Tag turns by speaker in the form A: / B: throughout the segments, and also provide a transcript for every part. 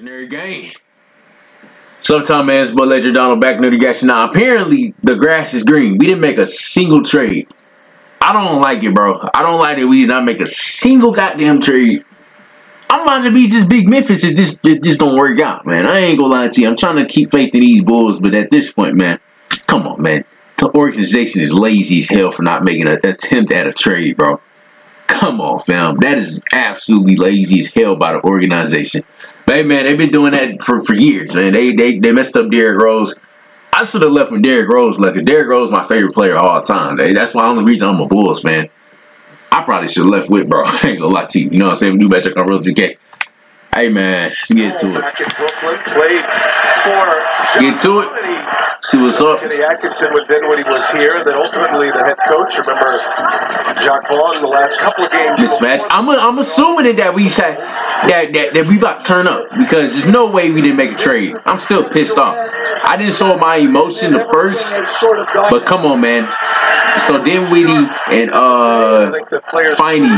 A: Ordinary game. Sometime man, it's but Legendary Dono back near the gas. Now apparently the grass is green. We didn't make a single trade. I don't like it, bro. I don't like it. We did not make a single goddamn trade. I'm about to be just big Memphis if this if this don't work out, man. I ain't gonna lie to you. I'm trying to keep faith in these Bulls, but at this point, man, come on, man. The organization is lazy as hell for not making an attempt at a trade, bro. Come on, fam. That is absolutely lazy as hell by the organization. Hey, man, they've been doing that for, for years, man. They, they they messed up Derrick Rose. I should have left with Derrick Rose. Like, Derrick Rose is my favorite player of all time. That's why the only reason I'm a Bulls fan. I probably should have left with, bro. I ain't gonna lie to you. You know what I'm saying? We do better on Rose K. Hey, man, let's get to it.
B: Back in Brooklyn, played for
A: Get to it. See what's up.
B: Kenny Atkinson with he was here. Then ultimately the head coach. Remember Jacque Vaughn the last couple of games.
A: Mismatch. I'm a, I'm assuming that we said that, that that we about to turn up because there's no way we didn't make a trade. I'm still pissed off. I didn't show my emotion the first, but come on, man. So Dinwiddie and uh Finney,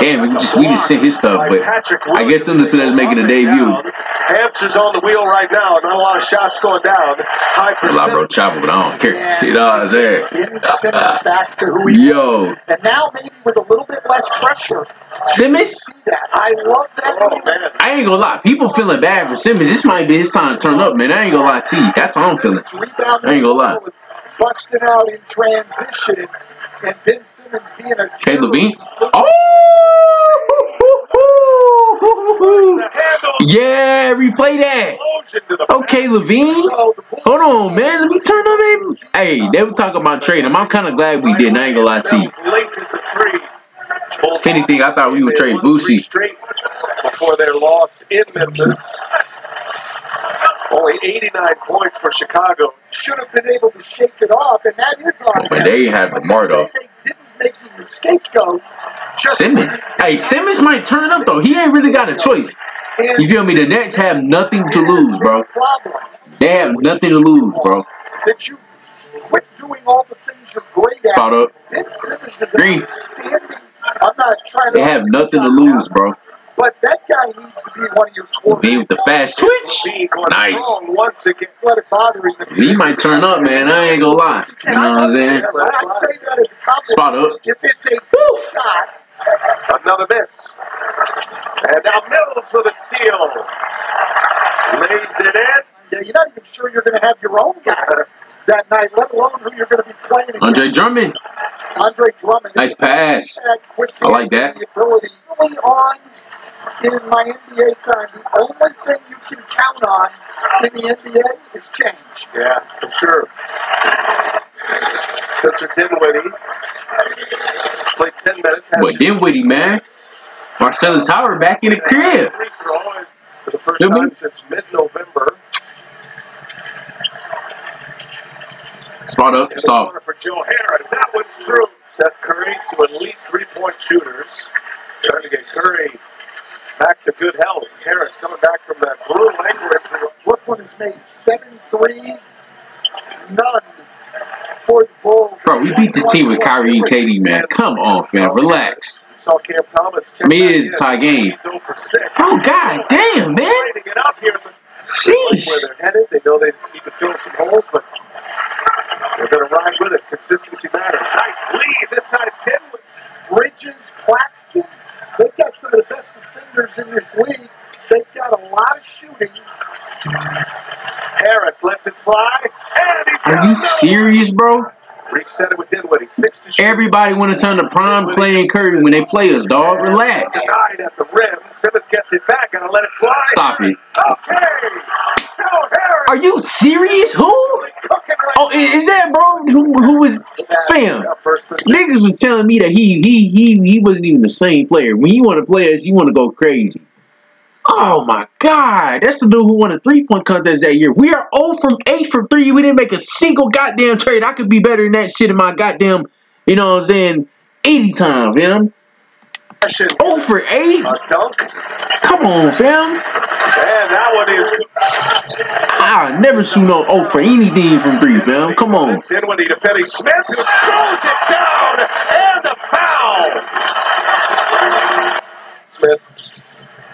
A: damn, we just we just sent his stuff, but I guess them the two that's making a debut.
B: Hamster's on the wheel right now. Not a lot of shots going down. High
A: A lot, bro, chopper, but I don't care. You know what I'm saying?
C: Simmons back to who he
A: Yo.
C: And now maybe with a little bit less pressure.
A: Simmons.
C: I love that.
B: Oh man.
A: I ain't gonna lie. People feeling bad for Simmons. This might be his time to turn up, man. I ain't gonna lie to you. That's how I'm feeling. I ain't gonna lie.
C: And Busting out in transition. And, and Ben Simmons being a
A: Hey,
C: LaVine.
A: Oh! Yeah, replay that.
B: Explosion to the
A: Okay, LaVine.
C: So the Bulls
A: Hold on, man. Let me turn on him. Hey, they were talking about trading him. I'm kind of glad we didn't. I ain't gonna lie to you.
B: Laces of three. Bulls
A: If anything, I thought we would trade
B: won
A: Boosie.
B: before their loss in Memphis. Only 89 points for Chicago.
C: should have been able to shake it off, and that is on
A: But they had
C: But
A: though.
C: They didn't make the scapegoat.
A: Simmons. Hey, Simmons might turn up though. He ain't really got a choice. You feel me? The Nets have nothing to lose, bro. They have nothing to lose, bro.
C: that you quit doing all the things you're great at.
A: Spot up.
C: Ben Simmons is
A: Green.
C: I'm not trying to.
A: They have nothing to lose, bro.
C: But that guy needs to be one of your quarterbacks.
A: Being with the fast twitch. Nice.
B: once again.
C: Let it bother him.
A: He might turn up, man. I ain't gonna lie. You know what I'm saying?
C: I say that as a compliment.
A: Spot up.
C: If it's a shot,
B: Another miss. And now Mills with a steal. Lays it in.
C: yeah, you're not even sure you're going to have your own guys that night, let alone who you're going to be playing against.
A: Andre Drummond.
C: Andre Drummond.
A: Nice pass. I like that.
C: The ability on in my NBA time, the only thing you can count on in the NBA is change.
B: Yeah, for sure. Spencer Dinwiddie played 10 minutes. had
A: But Dinwiddie, man. Marcellus Howard back in the crib.
B: For the first time since mid-November.
A: Spot up.
B: In the
A: Soft.
B: for Joe Harris. That one's true. Seth Curry to elite three-point shooters. Trying to get Curry back to good health. Harris coming back from that brutal ankle injury.
C: Brooklyn has made seven threes, none for the Bulls.
A: Bro, we beat this team with Kyrie and KD, man. Come on, fam. Relax.
B: Saw Cam Thomas. check
A: I mean, it is a tie game.
B: He's 0 for 6.
A: Oh, god damn, man.
B: Trying to get up here, but
A: Sheesh.
B: where they're headed. They know they need to fill some holes, but they're going to ride with it. Consistency matters. Nice lead. This time, Dinwiddie.
C: Bridges, Claxton, they've got some of the best defenders in this league. They've got a lot of shooting.
B: Harris lets it fly.
A: Are you serious, bro?
B: Reset it with Dinwiddie. Six to shoot.
A: Everybody want to turn to prime playing Curry when they play us, dog. Relax.
B: Denied at the rim. Simmons gets it back and let it fly.
A: Stop it.
B: Okay.
A: Are you serious? Who? Oh, is that bro who who was fam?
B: now. First position.
A: Niggas was telling me that he he he he wasn't even the same player. When you want to play us, you want to go crazy. Oh my god, that's the dude who won a three point contest that year. We are 0 from 8 from 3. We didn't make a single goddamn trade. I could be better than that shit in my goddamn, you know what I'm saying, 80 times, fam.
B: Possession.
A: 0 for 8?
B: A dunk.
A: Come on, fam.
B: And that one is
A: I'll never shoot no 0 for anything from 3, fam. Come on.
B: Dinwiddie to Finney Smith who throws it down and a foul. Smith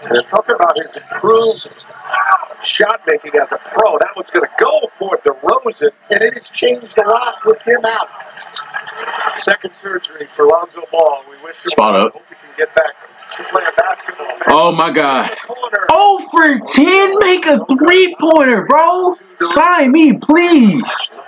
B: And talking about his improved shot making as a pro, that one's going to go for DeRozan.
C: And it has changed a lot with him out.
B: Second surgery for Lonzo Ball. We wish him
A: Spot
B: well.
A: up.
B: Hope he can get back to playing basketball. Man.
A: Oh my god.
B: Corner.
A: Oh for 10, make a three pointer, bro. Sign me, please.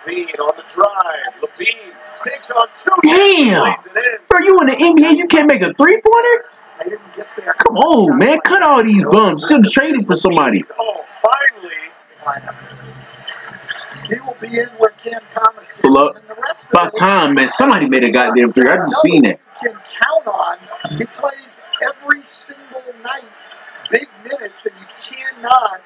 B: LaVine on the drive. LaVine takes on two.
A: Damn.
B: It.
A: Bro, you in the NBA, you can't make a three pointer?
C: They didn't get there.
A: Come on, man. Cut all these bums. Should have traded for somebody.
B: Oh, finally.
C: He will be in where Cam Thomas is.
A: Pull up.
C: And the rest of
A: About
C: it-
A: time, man. Somebody made a goddamn three. I just seen that.
C: Can count on. He plays every single night, big minutes, and you cannot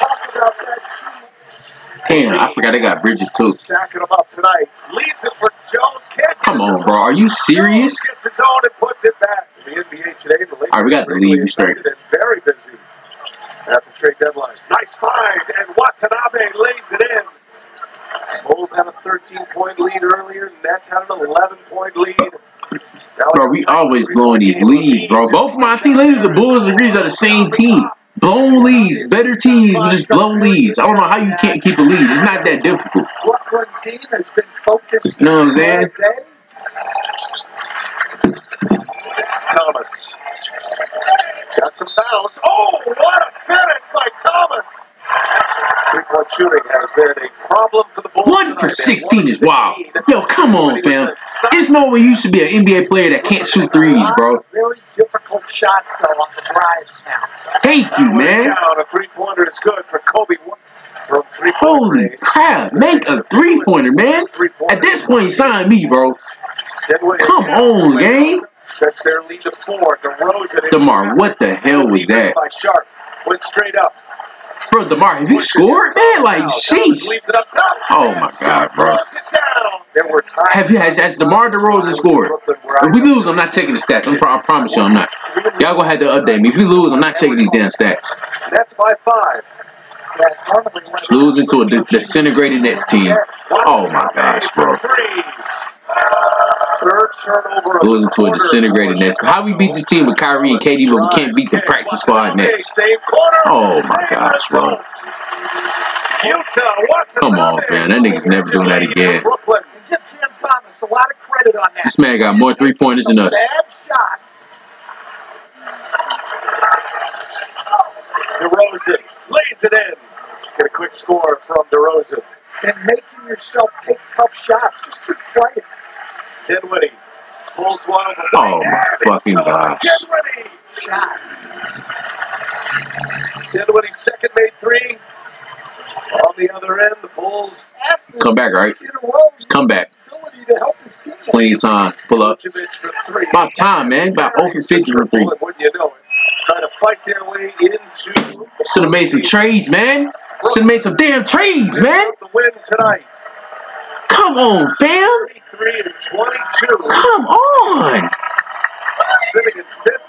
C: talk about that too much.
A: Damn, I forgot they got Bridges too.
B: Stacking them up tonight. Leads it for Jones. Can't
A: Come on, bro. Are you serious?
B: Gets his own and puts it back. The NBA today, the Lakers
A: All right, we got the lead. Straight.
B: very busy at the trade deadline. Nice find, and Watanabe lays it in. Bulls had a 13-point lead earlier. Nets had an 11-point lead.
A: Bro, we always blowing these leads, bro. Both my team leaders, the Bulls and the Grizzlies are the same team. Blown leads, better teams, we just blow leads. I don't know how you can't keep a lead. It's not that difficult.
C: Brooklyn team has been focused.
A: You know what I'm saying?
B: Thomas. Got some bounce. Oh, what a finish by Thomas! Three-point shooting has been a problem for the Bulls.
A: One for 16 is wild. Yo, come on, fam. There's no way you should be an NBA player that can't shoot threes, bro.
C: Very difficult shots though on the drives now.
A: Thank you, man.
B: Down, a three-pointer is good for Coby
A: Holy crap. Make a three pointer, man. At this point, sign me, bro. Come on, gang.
B: That's their lead to four.
A: DeMar, what the hell was that?
B: Went straight up.
A: Bro, DeMar, have you scored, man? Like, sheesh. Oh, my God, bro.
B: There were times
A: Have you, has, has DeMar DeRozan scored? If we lose, I'm not taking the stats. I'm, I promise you I'm not. Y'all gonna have to update me. If we lose, I'm not taking these damn stats.
B: That's my five.
C: That normally when
A: Losing to a disintegrated Nets team. Oh, my gosh, bro.
B: Three. Third turnover.
A: Losing to a disintegrated Nets. How we beat this team with Kyrie and KD, but we can't beat the practice squad Nets? Oh, my gosh, bro. Come on, man. That nigga's never doing that again.
B: Brooklyn.
C: and give Cam Thomas a lot of credit on that.
A: This man got more three pointers than us.
B: DeRozan lays it in. Get a quick score from DeRozan.
C: and making yourself take tough shots. Just keep playing.
B: Dinwiddie pulls one over.
A: Oh, my fucking gosh.
B: Dinwiddie. Second made three. On the other end, the Bulls.
A: Come back, right?
C: in a row.
A: Come back.
C: Ability to help his team.
A: Plenty of time. Pull up.
B: Vucevic for three.
A: About time, man. About 0 for 50 for three.
B: Bullet, Wouldn't you know it? Trying to fight their way into.
A: Should have made some trades, man. Should have made some damn trades, man.
B: The win tonight.
A: Come on, fam.
B: 33 and 22.
A: Come on.
B: Sitting in fifth